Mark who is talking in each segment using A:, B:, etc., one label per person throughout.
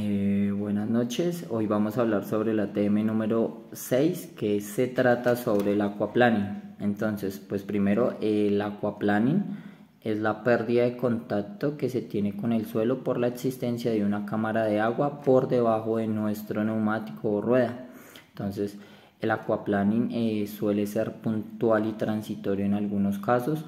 A: Eh, buenas noches, hoy vamos a hablar sobre la TM número 6 que se trata sobre el aquaplaning. Entonces, pues primero el aquaplaning es la pérdida de contacto que se tiene con el suelo por la existencia de una cámara de agua por debajo de nuestro neumático o rueda. Entonces, el aquaplaning eh, suele ser puntual y transitorio en algunos casos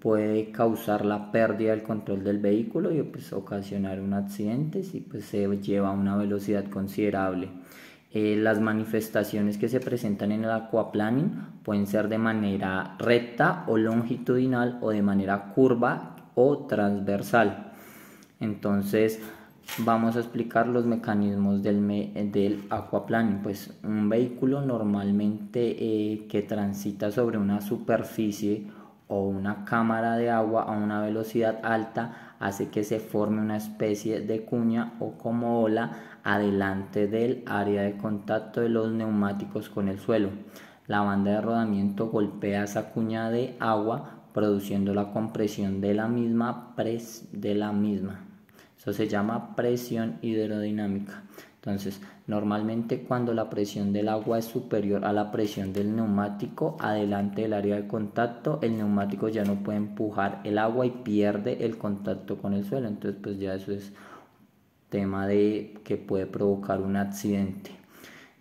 A: puede causar la pérdida del control del vehículo y pues, ocasionar un accidente si pues, se lleva a una velocidad considerable. Eh, las manifestaciones que se presentan en el aquaplaning pueden ser de manera recta o longitudinal o de manera curva o transversal. Entonces vamos a explicar los mecanismos del, del aquaplaning. Pues un vehículo normalmente eh, que transita sobre una superficie o una cámara de agua a una velocidad alta hace que se forme una especie de cuña o como ola adelante del área de contacto de los neumáticos con el suelo. La banda de rodamiento golpea esa cuña de agua produciendo la compresión de la misma, pres de la misma. Eso se llama presión hidrodinámica. Entonces, normalmente cuando la presión del agua es superior a la presión del neumático, adelante del área de contacto, el neumático ya no puede empujar el agua y pierde el contacto con el suelo. Entonces, pues ya eso es tema de que puede provocar un accidente.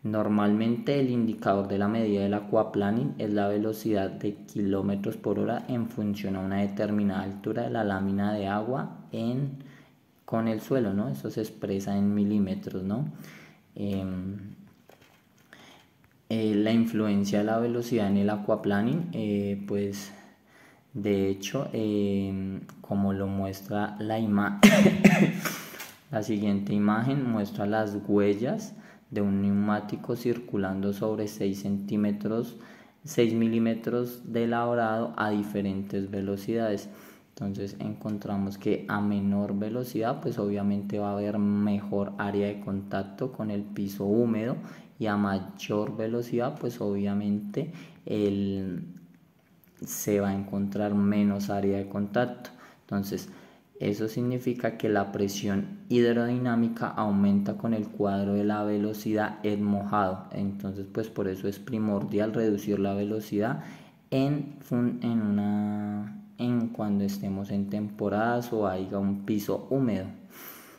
A: Normalmente el indicador de la medida del aquaplaning es la velocidad de kilómetros por hora en función a una determinada altura de la lámina de agua en con el suelo, ¿no? Eso se expresa en milímetros, ¿no? Em, eh, la influencia de la velocidad en el aquaplaning, eh, pues de hecho, em, como lo muestra la imagen, la siguiente imagen muestra las huellas de un neumático circulando sobre 6 centímetros, 6 milímetros de elaborado a diferentes velocidades. Entonces encontramos que a menor velocidad pues obviamente va a haber mejor área de contacto con el piso húmedo y a mayor velocidad pues obviamente se va a encontrar menos área de contacto. Entonces eso significa que la presión hidrodinámica aumenta con el cuadro de la velocidad en mojado. Entonces pues por eso es primordial reducir la velocidad en, en una en cuando estemos en temporadas o haya un piso húmedo.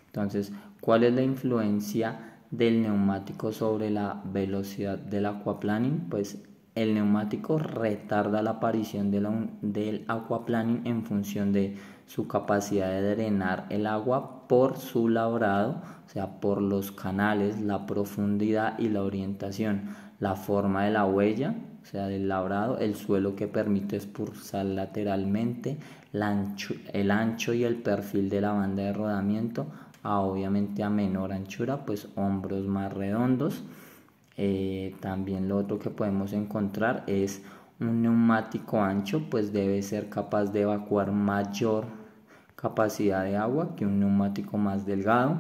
A: Entonces, ¿cuál es la influencia del neumático sobre la velocidad del aquaplaning? Pues el neumático retarda la aparición del aquaplaning en función de su capacidad de drenar el agua por su labrado, o sea, por los canales, la profundidad y la orientación, la forma de la huella, o sea, del labrado, el suelo que permite expulsar lateralmente, el ancho y el perfil de la banda de rodamiento, a, obviamente a menor anchura, pues hombros más redondos. Eh, también lo otro que podemos encontrar es un neumático ancho, pues debe ser capaz de evacuar mayor capacidad de agua que un neumático más delgado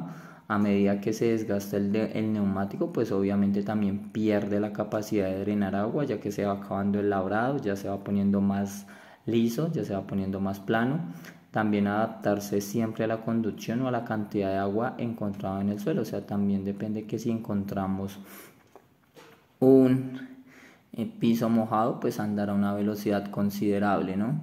A: a medida que se desgasta el, el, neumático, pues obviamente también pierde la capacidad de drenar agua, ya que se va acabando el labrado, ya se va poniendo más liso, ya se va poniendo más plano. También adaptarse siempre a la conducción o a la cantidad de agua encontrada en el suelo, o sea, también depende que si encontramos un eh, piso mojado, pues andar a una velocidad considerable, ¿no?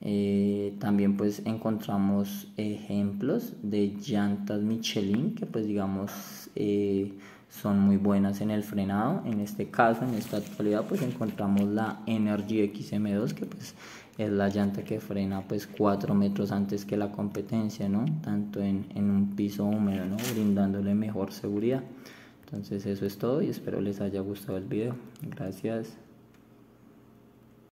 A: Eh, también pues encontramos ejemplos de llantas Michelin que pues digamos eh, son muy buenas en el frenado. En este caso, en esta actualidad pues encontramos la Energy XM2 que pues es la llanta que frena pues 4 metros antes que la competencia, ¿no? Tanto en, en un piso húmedo, ¿no? Brindándole mejor seguridad. Entonces eso es todo y espero les haya gustado el video. Gracias.